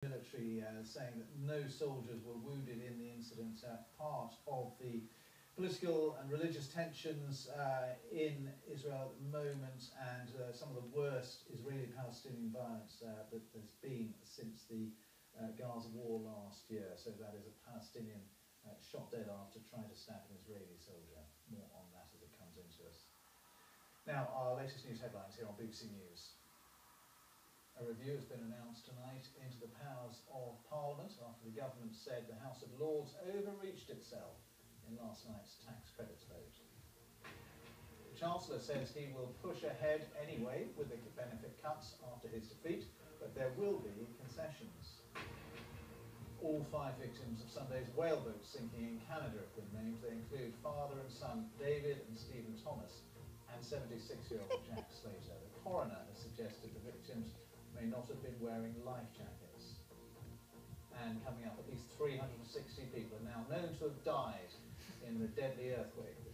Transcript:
military uh, saying that no soldiers were wounded in the incident, uh, part of the political and religious tensions uh, in Israel at the moment and uh, some of the worst Israeli-Palestinian violence uh, that there's been since the uh, Gaza war last year. So that is a Palestinian shot dead after trying to stab an Israeli soldier. More on that as it comes into us. Now, our latest news headlines here on BBC News. A review has been announced tonight into the powers of Parliament after the government said the House of Lords overreached itself in last night's tax credits vote. The Chancellor says he will push ahead anyway with the benefit cuts after his defeat, but there will be concessions. All five victims of Sunday's whaleboat sinking in Canada have been named. They include father and son David and Stephen Thomas and 76-year-old Jack Slater. The coroner has suggested the may not have been wearing life jackets. And coming up, at least 360 people are now known to have died in the deadly earthquake